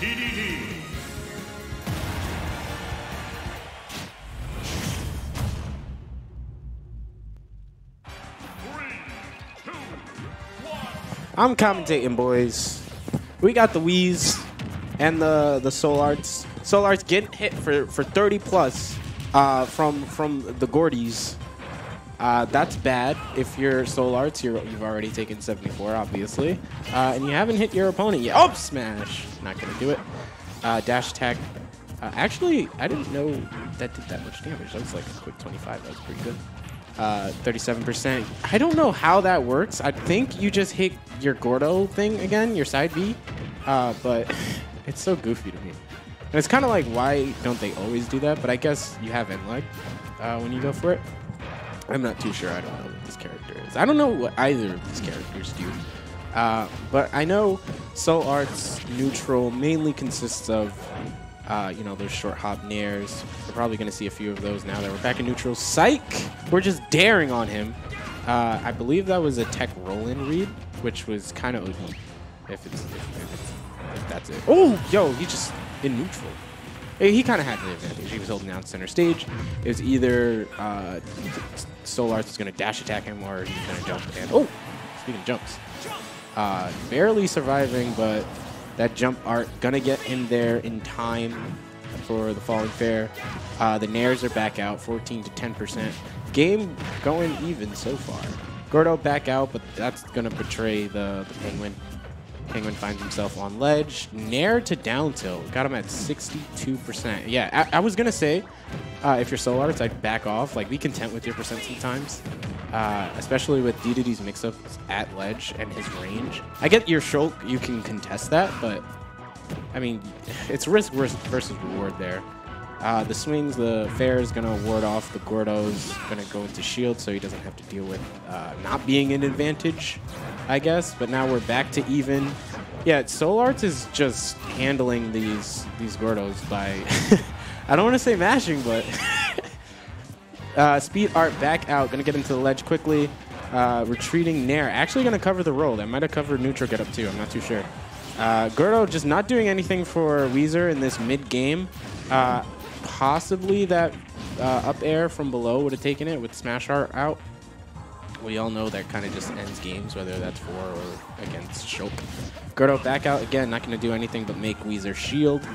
DDD. I'm commentating, boys. We got the Wii's and the the Soul Arts. Soul Arts getting hit for, for 30 plus uh, from from the Gordies. Uh, that's bad. If you're Soul Arts, you're, you've already taken 74, obviously. Uh, and you haven't hit your opponent yet. Oh, smash! Not going to do it. Uh, dash attack. Uh, actually, I didn't know that did that much damage. That was like a quick 25. That was pretty good. Uh, 37%. I don't know how that works. I think you just hit your Gordo thing again, your side B. Uh, but it's so goofy to me. And it's kind of like, why don't they always do that? But I guess you have N-Leg uh, when you go for it. I'm not too sure. I don't know what this character is. I don't know what either of these characters do. Uh, but I know Soul Arts neutral mainly consists of, uh, you know, those short hop nairs. We're probably going to see a few of those now that we're back in neutral. Psych! We're just daring on him. Uh, I believe that was a tech roll-in read, which was kind of OD. If it's, if, if if that's it. Oh, yo, he just in neutral. He he kind of had the advantage. He was holding down center stage. It was either uh, Soul Arts was going to dash attack him or he's going to jump. And oh, speaking of jumps, uh, barely surviving, but that jump art going to get him there in time for the falling fair. Uh, the Nairs are back out, 14 to 10 percent. Game going even so far. Gordo back out, but that's going to betray the, the Penguin. Penguin finds himself on ledge. Nair to down tilt. Got him at 62%. Yeah, I, I was going to say, uh, if you're Soul Arts, I'd back off. Like, be content with your percent sometimes. Uh, especially with DDD's mix-ups at ledge and his range. I get your Shulk, you can contest that, but, I mean, it's risk versus reward there. Uh, the swings, the fair is going to ward off. The Gordo's going to go into shield so he doesn't have to deal with uh, not being an advantage, I guess. But now we're back to even. Yeah, Soul Arts is just handling these these Gordos by, I don't want to say mashing, but uh, Speed Art back out. To get into the ledge quickly. Uh, retreating Nair. Actually to cover the roll. That might have covered neutral get up too. I'm not too sure. Uh, Gordo just not doing anything for Wheezer in this mid game. Uh, possibly that uh, up air from below would have taken it with Smash Art out. We all know that kind of just ends games, whether that's for or against Shulk. Gordo back out again, not going to do anything but make Wheezer shield.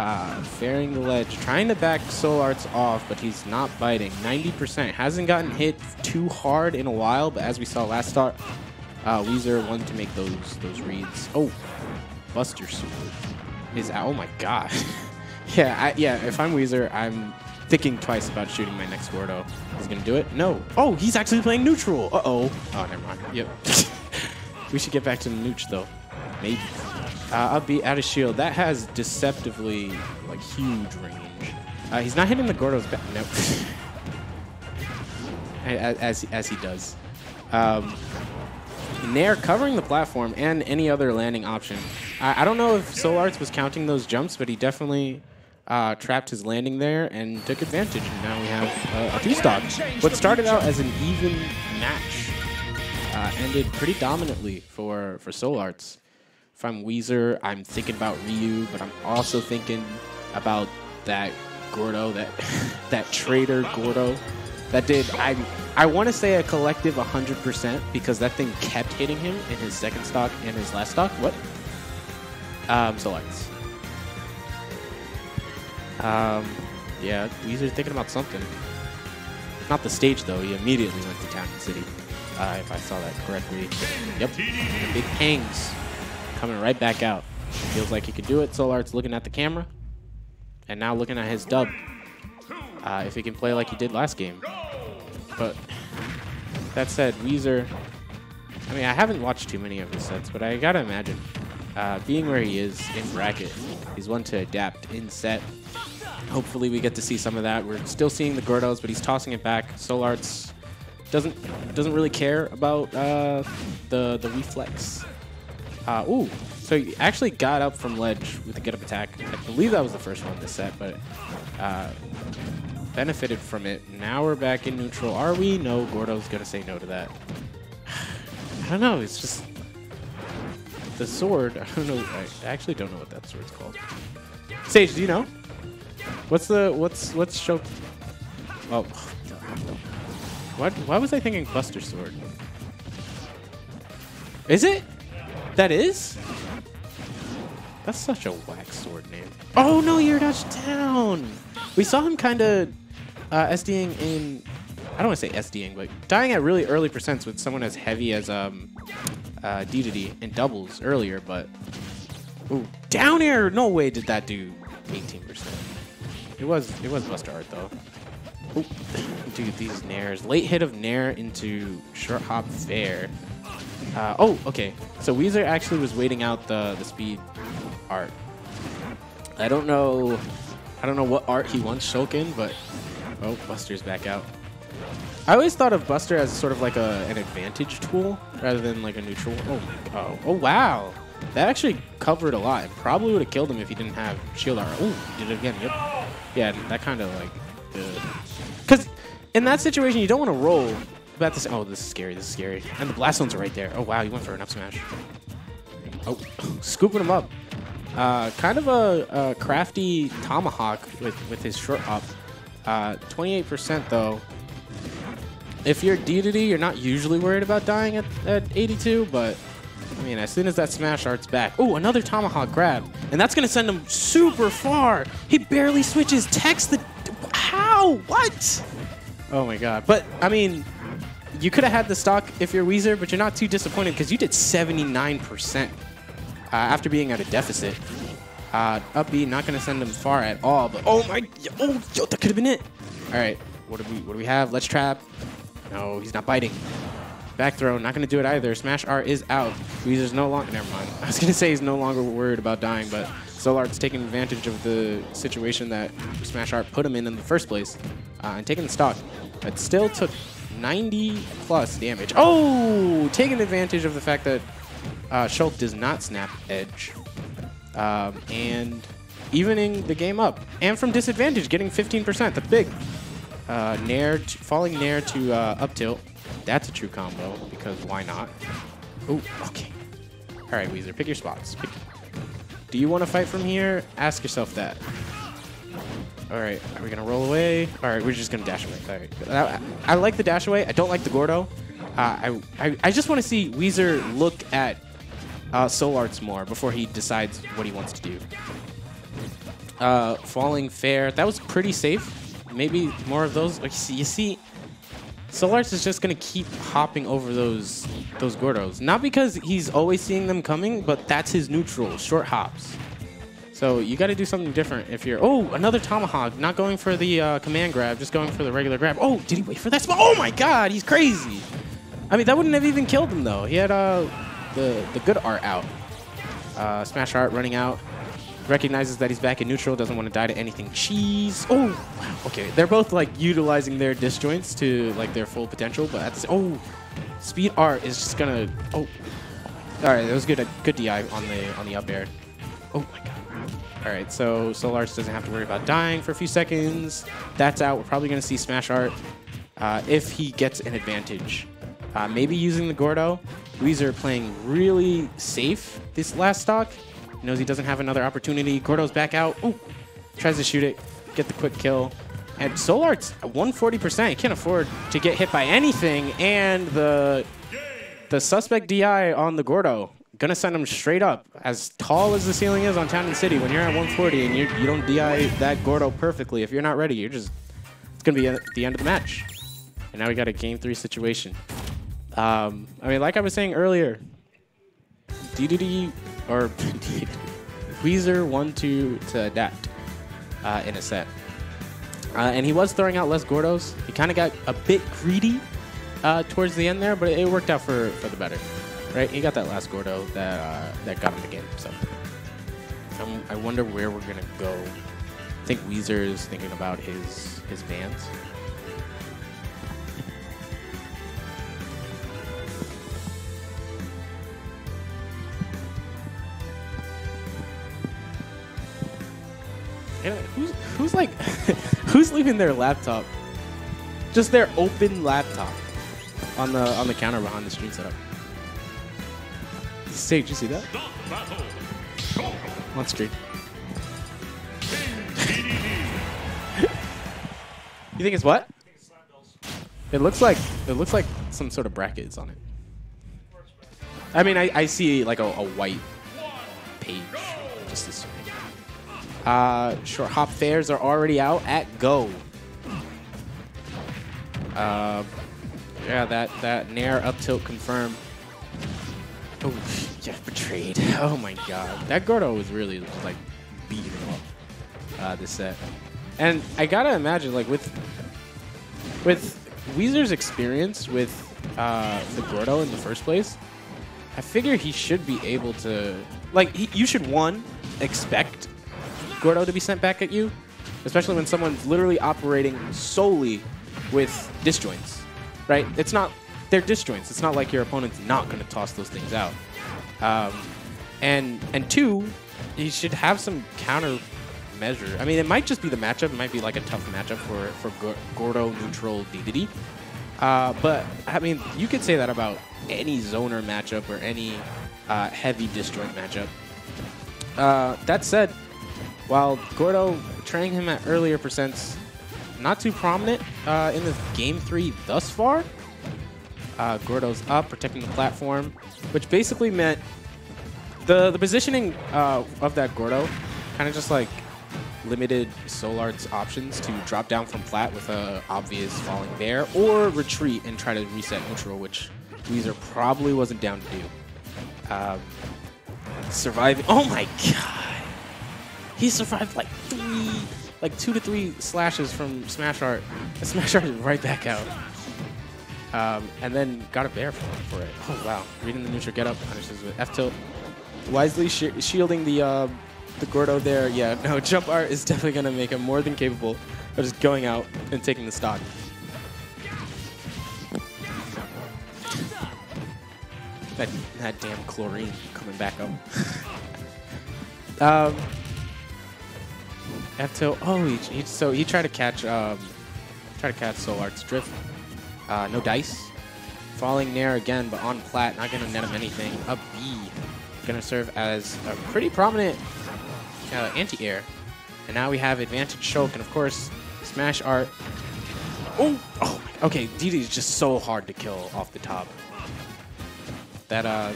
Uh, fairing the ledge, trying to back Soul Arts off, but he's not biting. 90%. Hasn't gotten hit too hard in a while, but as we saw last start, uh, Wheezer wanted to make those those reads. Oh, Buster Sword is out. Oh my god. yeah, I, yeah. If I'm Wheezer, I'm thinking twice about shooting my next Gordo. He's gonna do it. No. Oh, he's actually playing neutral. Uh oh. Oh, never mind. Yep. we should get back to the nooch though. Maybe. Uh, I'll be out of shield. That has deceptively like huge range. Uh, he's not hitting the Gordo's back. Nope. as, as as he does. Um, Nair covering the platform and any other landing option. I, I don't know if Soul Arts was counting those jumps, but he definitely uh, trapped his landing there and took advantage. And now we have uh, a two-stock. What started out as an even match uh, ended pretty dominantly for, for Soul If I'm Wheezer, I'm thinking about Ryu, but I'm also thinking about that Gordo, that that traitor Gordo that did I I want to say a collective 100% because that thing kept hitting him in his second stock and his last stock. What? Um, selects. Um, yeah, Wheezer thinking about something. Not the stage though. He immediately went to Town and City. Uh, if I saw that correctly. Yep. Big pangs coming right back out. Feels like he could do it. Soul Art's looking at the camera. And now looking at his dub. Uh, if he can play like he did last game. But that said, Wheezer, I mean, I haven't watched too many of his sets, but I gotta imagine, uh, being where he is in bracket, he's one to adapt in set. Hopefully we get to see some of that. We're still seeing the Gordos, but he's tossing it back. Soul Arts doesn't doesn't really care about uh, the the reflex. Uh, ooh, so he actually got up from ledge with a get up attack. I believe that was the first one in this set, but uh, benefited from it. Now we're back in neutral. Are we? No, Gordo's gonna say no to that. I don't know. It's just the sword. I don't know. I actually don't know what that sword's called. Sage, do you know? What's the what's what's show? Oh, what? Why was I thinking Buster Sword? Is it? That is? That's such a whack sword name. Oh no, you're down. We saw him kind of uh, SDing in. I don't want to say SDing, but dying at really early percents with someone as heavy as um, uh, in doubles earlier, but ooh, down air. No way did that do 18%. It was it was Buster Art though. Ooh, dude, these nairs. Late hit of nair into short hop fair. Uh, oh, okay. So Wheezer actually was waiting out the the speed art. I don't know. I don't know what art he wants Shulkin, but oh, Buster's back out. I always thought of Buster as sort of like a, an advantage tool rather than like a neutral. Oh, oh, oh, wow. That actually covered a lot. It probably would have killed him if he didn't have shield art. Oh, did it again. Yep. Yeah, that kind of like. Because in that situation, you don't want to roll. About. Oh, this is scary. This is scary. And the blast zones are right there. Oh wow, you went for an up smash. Oh, scooping him up. Uh, kind of a, a, crafty tomahawk with with his short. 28% uh, though. If you're DDD, you're not usually worried about dying at, at 82, but I mean, as soon as that smash art's back. Oh, another tomahawk grab. And that's going to send him super far. He barely switches text. The, how? What? Oh my god. But, I mean, you could have had the stock if you're Wheezer, but you're not too disappointed because you did 79% uh, after being at a deficit. Uh, up not going to send him far at all. But oh my, oh, yo, that could have been it. All right, what do we, what do we have? Let's trap. No, he's not biting. Back throw, not going to do it either. Smash Art is out. Wheezer's no longer, never mind. I was going to say he's no longer worried about dying, but Solart's taking advantage of the situation that Smash Art put him in in the first place uh, and taking the stock. But still took 90 plus damage. Oh, taking advantage of the fact that uh, Shulk does not snap edge. Um, and evening the game up. And from disadvantage, getting 15%. That's big. Uh, nair falling nair to uh, up tilt. That's a true combo, because why not? Oh, okay. All right, Wheezer, pick your spots. Pick. Do you want to fight from here? Ask yourself that. All right, are we to roll away? All right, we're just to dash away. All right. I, I, like the dash away. I don't like the Gordo. Uh, I, I, I just want to see Wheezer look at uh, Soul Arts more before he decides what he wants to do. Uh, falling fair. That was pretty safe. Maybe more of those. Like, you see, Soul Arts is just gonna keep hopping over those those Gordos. Not because he's always seeing them coming, but that's his neutral, short hops. So you got to do something different if you're... Oh, another Tomahawk. Not going for the uh, command grab, just going for the regular grab. Oh, did he wait for that? Oh my god, he's crazy. I mean, that wouldn't have even killed him, though. He had uh, the, the good art out. Uh, Smash art running out recognizes that he's back in neutral, doesn't want to die to anything cheese. Oh, wow. Okay, they're both like utilizing their disjoints to like their full potential, but at the oh, speed art is just gonna oh. All right, that was good. Good DI on the on the up air. Oh my god. All right, so Solars doesn't have to worry about dying for a few seconds. That's out. We're probably going to see Smash Art uh, if he gets an advantage. Uh, maybe using the Gordo. Wheezer playing really safe this last stock. Knows he doesn't have another opportunity. Gordo's back out. Ooh, tries to shoot it, get the quick kill. And Solart's at 140%. He can't afford to get hit by anything. And the the suspect DI on the Gordo gonna send him straight up. As tall as the ceiling is on Town and City, when you're at 140 and you you don't DI that Gordo perfectly, if you're not ready, you're just it's gonna be at the end of the match. And now we got a game three situation. Um, I mean, like I was saying earlier, DDD or Wheezer one two to adapt uh, in a set. Uh, and he was throwing out less Gordos. He kind of got a bit greedy uh, towards the end there, but it worked out for, for the better. Right? He got that last Gordo that uh, that got him the game. So um, I wonder where we're gonna go. I think Wheezer is thinking about his his bands. who's who's like who's leaving their laptop? Just their open laptop on the on the counter behind the stream setup. You see that? On screen. you think it's what? It looks like it looks like some sort of brackets on it. I mean, I, I see like a, a white page. Just assuming. Uh, short hop fairs are already out at Go. Uh, yeah, that that Nair up tilt confirmed. Oh, yeah, betrayed. Oh my god, that Gordo was really like beating up uh, this set, and I gotta imagine like with with Wheezer's experience with uh, the Gordo in the first place, I figure he should be able to like he, you should one expect Gordo to be sent back at you, especially when someone's literally operating solely with disjoints, right? It's not they're disjoints. It's not like your opponent's not going to toss those things out. Um, and and two, he should have some counter measure. I mean, it might just be the matchup. It might be like a tough matchup for for Gordo neutral DDD. Uh, but I mean, you could say that about any zoner matchup or any uh, heavy disjoint matchup. Uh, that said, while Gordo training him at earlier percents, not too prominent uh, in the game three thus far. Uh, Gordo's up, protecting the platform, which basically meant the the positioning uh, of that Gordo kind of just like limited Solart's options to drop down from flat with a obvious falling bear or retreat and try to reset neutral, which Wheezer probably wasn't down to do. Um, surviving. Oh my god! He survived like three, like two to three slashes from Smash Art. Smash Art is right back out. Um, and then got a bear for, for it. Oh wow! Reading the neutral get up punishes with F tilt. Wisely sh shielding the uh, the Gordo there. Yeah, no, jump art is definitely gonna make him more than capable of just going out and taking the stock. That that damn chlorine coming back up. um, F tilt. Oh, he, he, so he tried to catch um, try to catch Soul Art's drift. Uh, no dice. Falling Nair again, but on plat, not going to net him anything. Up B, going to serve as a pretty prominent uh, anti-air. And now we have advantage choke, and of course, smash art. Oh, oh, okay, DD is just so hard to kill off the top. That uh,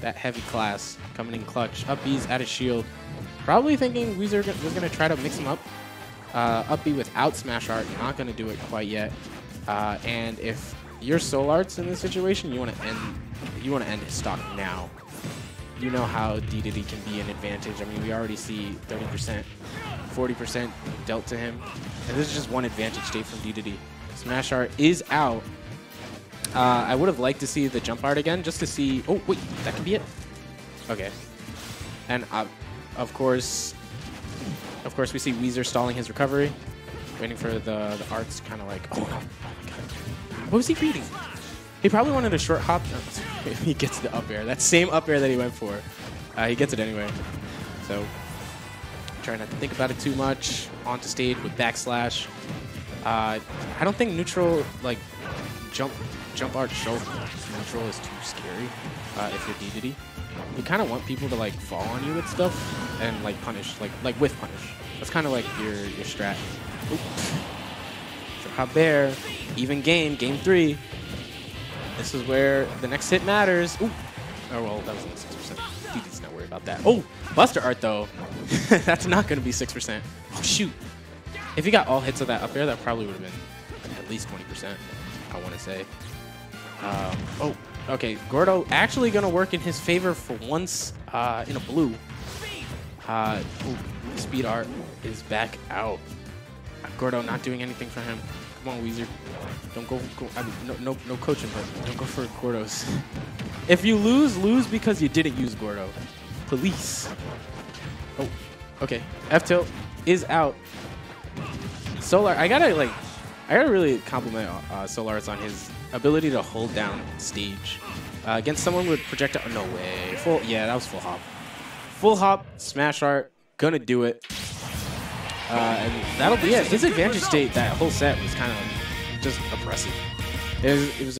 that heavy class coming in clutch. Up B's at his shield. Probably thinking Weezer was going to try to mix him up. Uh, up B without smash art, not going to do it quite yet. Uh, and if you're Soul Arts in this situation, you want to end you want to end his stock now. You know how DDD can be an advantage. I mean, we already see 30%, 40% dealt to him. And this is just one advantage state from DDD. Smash Art is out. Uh, I would have liked to see the jump art again, just to see... Oh, wait, that can be it? Okay. And, uh, of course, of course, we see Wheezer stalling his recovery, waiting for the, the arts kind of like... Oh, my god! what was he reading? He probably wanted a short hop. he gets the up air. That same up air that he went for. Uh, he gets it anyway. So, trying not to think about it too much. Onto stage with backslash. Uh, I don't think neutral, like, jump jump art show neutral is too scary uh, if you're DDD. You kind of want people to, like, fall on you with stuff and, like, punish, like, like with punish. That's kind of like your, your strat. Oop. Hop Bear, even game, game three. This is where the next hit matters. Ooh. Oh, well, that was only 6%. DD's not worried about that. Oh, Buster Art, though. That's not going to be 6%. Oh, shoot. If he got all hits of that up there, that probably would have been at least 20%, I want to say. Um, oh, okay. Gordo actually going to work in his favor for once uh, in a blue. Uh, ooh, speed art is back out. Gordo not doing anything for him. Come on, Wheezer. Don't go. go I mean, no, no, no coaching, but don't go for Gordos. if you lose, lose because you didn't use Gordo. Police. Oh, okay. F tilt is out. Solar, I gotta like, I gotta really compliment uh, Solar's on his ability to hold down stage uh, against someone with projectile. No way. Full. Yeah, that was full hop. Full hop. Smash art. Gonna do it. Uh, and that'll be it. His advantage state that whole set was kind of just oppressive. It was, it was